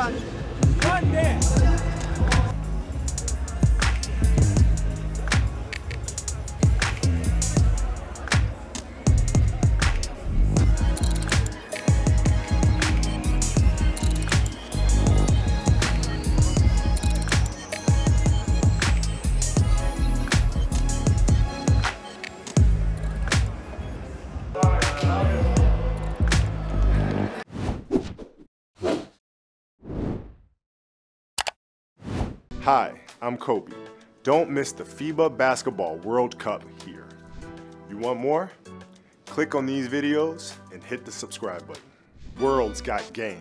one. One there. Hi, I'm Kobe. Don't miss the FIBA Basketball World Cup here. You want more? Click on these videos and hit the subscribe button. World's got game.